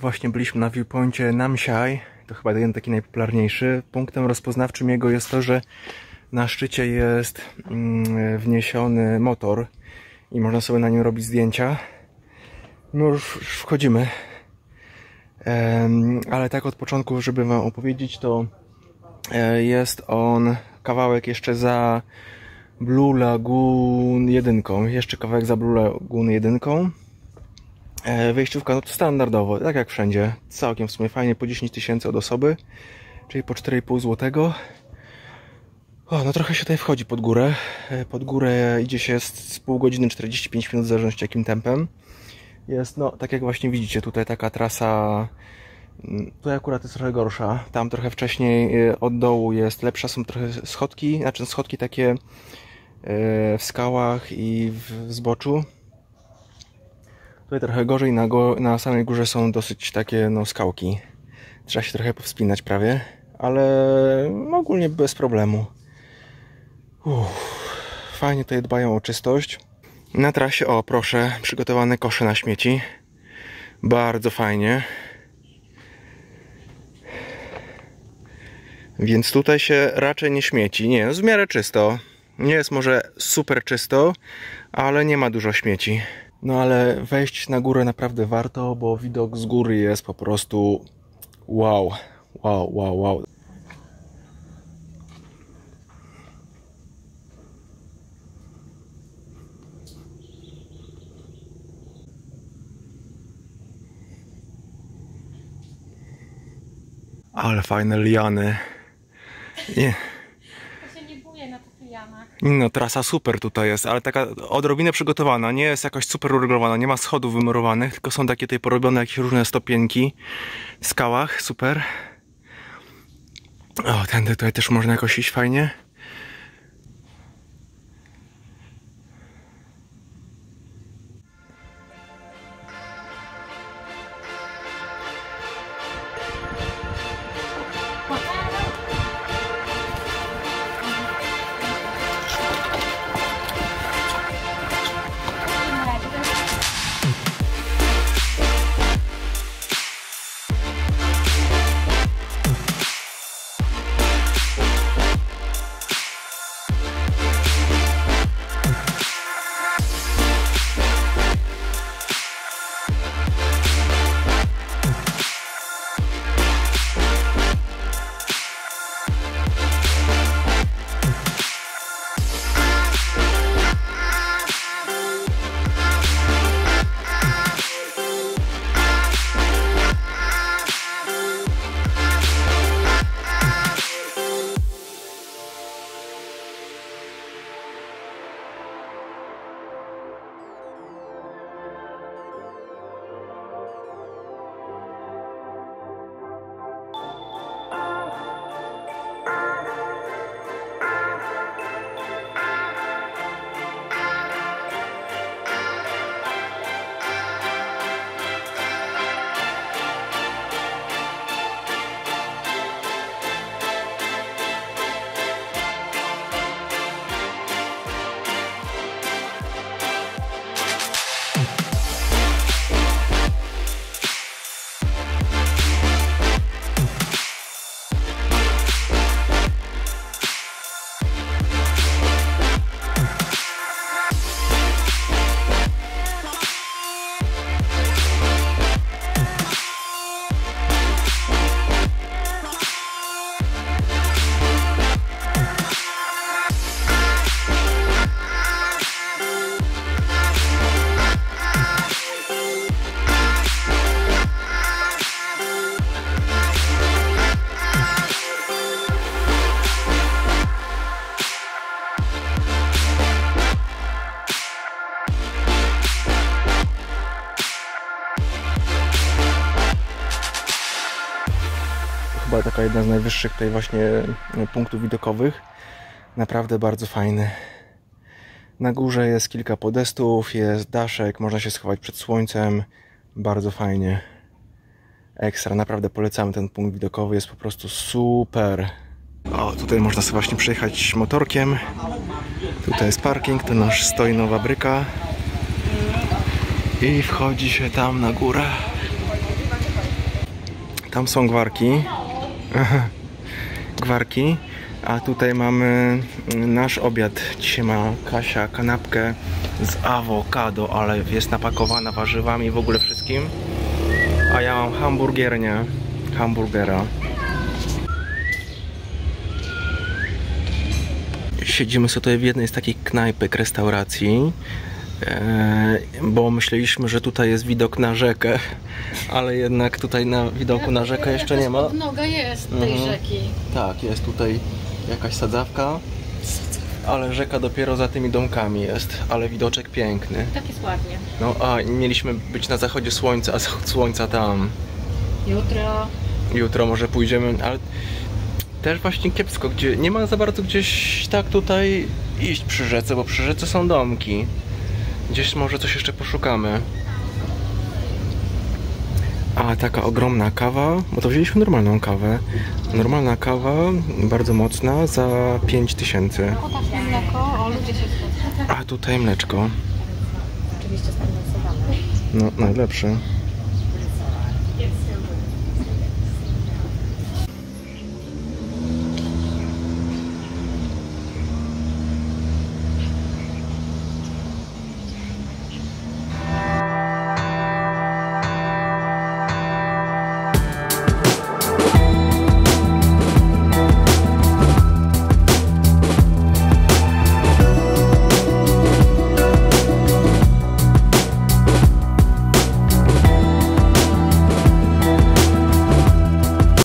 właśnie byliśmy na viewpoincie Namsiai. To chyba jeden taki najpopularniejszy. Punktem rozpoznawczym jego jest to, że na szczycie jest mm, wniesiony motor i można sobie na nim robić zdjęcia. No już, wchodzimy. Ale tak od początku, żeby wam opowiedzieć, to e, jest on kawałek jeszcze za Blue Lagoon 1. Jeszcze kawałek za Blue Lagoon 1. E, Wejściówka no to standardowo, tak jak wszędzie. Całkiem w sumie fajnie, po 10 tysięcy od osoby, czyli po 4,5 złotego. O, no trochę się tutaj wchodzi pod górę. E, Pod górę idzie się z, z pół godziny 45 minut, w zależności jakim tempem. Jest, no, tak jak właśnie widzicie, tutaj taka trasa. mm, Tutaj akurat jest trochę gorsza. Tam trochę wcześniej e, od dołu jest lepsza, są trochę schodki, znaczy schodki takie w skałach i w zboczu. Tutaj trochę gorzej, na, go, na samej górze są dosyć takie no, skałki. Trzeba się trochę powspinać prawie, ale ogólnie bez problemu. Uff, fajnie tutaj dbają o czystość. Na trasie, o proszę, przygotowane kosze na śmieci. Bardzo fajnie. Więc tutaj się raczej nie śmieci. Nie, jest w miarę czysto. Nie jest może super czysto, ale nie ma dużo śmieci. No ale wejść na górę naprawdę warto, bo widok z góry jest po prostu wow. Wow, wow, wow. Ale fajne liany. Nie. To się nie buje na tych lianach. No, trasa super tutaj jest, ale taka odrobinę przygotowana, nie jest jakoś super uregulowana, nie ma schodów wymurowanych, tylko są takie tutaj porobione jakieś różne stopienki w skałach, super. O, tędy tutaj też można jakoś iść fajnie. Chyba taka jedna z najwyższych tutaj właśnie e, punktów widokowych. Naprawdę bardzo fajny. Na górze jest kilka podestów, jest daszek, można się schować przed słońcem. Bardzo fajnie. Ekstra, naprawdę polecamy ten punkt widokowy, jest po prostu super. O, tutaj można sobie właśnie przejechać motorkiem. Tutaj jest parking, to nasz stoi nowa bryka. I wchodzi się tam na górę. Tam są gwarki. Gwarki. A tutaj mamy mm, nasz obiad. Dzisiaj ma Kasia kanapkę z awokado, ale jest napakowana warzywami i w ogóle wszystkim. A ja mam hamburgiernię. Hamburgera. Siedzimy sobie w jednej z takich knajpek, restauracji. E, bo myśleliśmy, że tutaj jest widok na rzekę, ale jednak tutaj na widoku na rzekę jeszcze nie ma. Noga jest tej Mhm. rzeki. Tak, jest tutaj jakaś sadzawka, ale rzeka dopiero za tymi domkami jest, ale widoczek piękny. Tak jest ładnie. No a mieliśmy być na zachodzie słońca, a zachód słońca tam. Jutro Jutro może pójdziemy, ale też właśnie kiepsko, gdzie nie ma za bardzo gdzieś tak tutaj iść przy rzece, bo przy rzece są domki. Gdzieś może coś jeszcze poszukamy. A taka ogromna kawa, bo to wzięliśmy normalną kawę. Normalna kawa, bardzo mocna, za 5000. podasz mi mleko, o ludzie się zgadzają. A tutaj mleczko. Oczywiście. No, najlepsze.